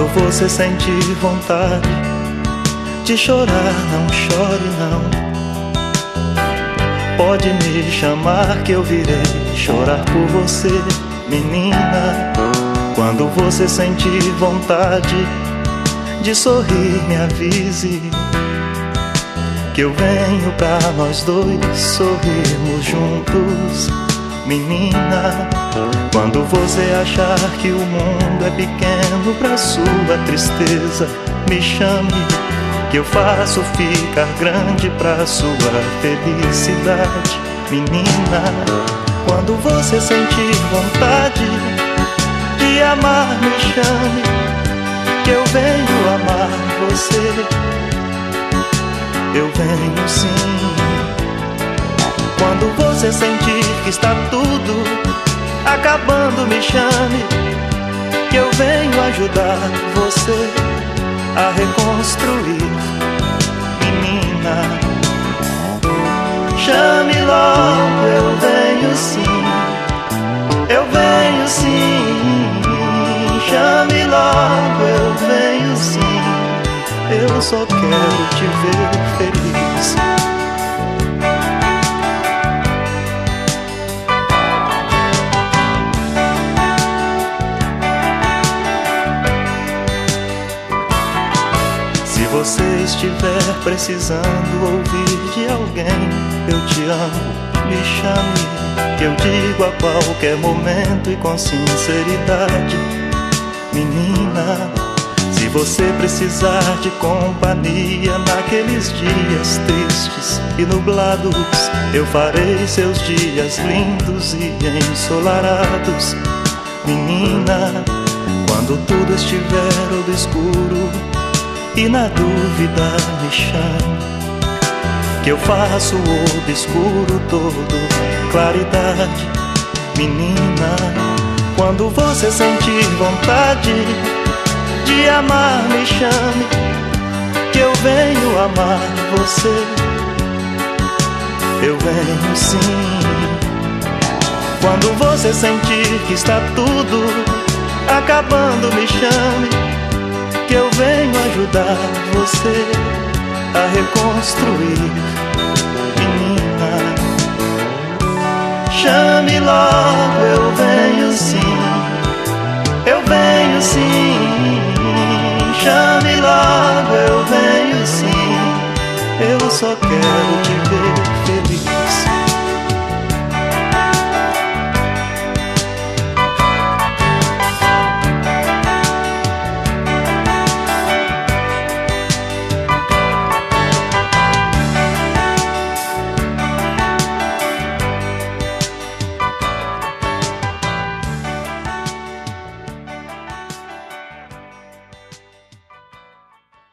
você sentir vontade de chorar, não chore não. Pode me chamar que eu virei chorar por você, menina. Quando você sentir vontade de sorrir, me avise que eu venho pra nós dois sorrirmos juntos, menina. Quando você achar que o mundo é pequeno pra sua tristeza, me chame que eu faço ficar grande pra sua felicidade, menina. Quando você sentir vontade de amar, me chame que eu venho amar você eu venho sim. Quando você sentir que está tudo acabando, me chame, que eu venho ajudar você a reconstruir, menina. Chame logo, eu venho sim, eu venho sim. Chame logo, eu venho sim. Eu só quero te ver Se você estiver precisando ouvir de alguém, eu te amo, me chame, que eu digo a qualquer momento e com sinceridade, menina. Se você precisar de companhia naqueles dias tristes e nublados, eu farei seus dias lindos e ensolarados. Menina, quando tudo estiver obscuro e na dúvida me chame, que eu faço o obscuro todo claridade. Menina, quando você sentir vontade de amar, me chame, que eu venho amar você. Eu venho sim. Quando você sentir que está tudo acabando, me chame, que eu venho ajudar você a reconstruir, menina. Chame logo, eu venho sim. Eu venho sim. Chame logo, eu venho sim. Eu só quero te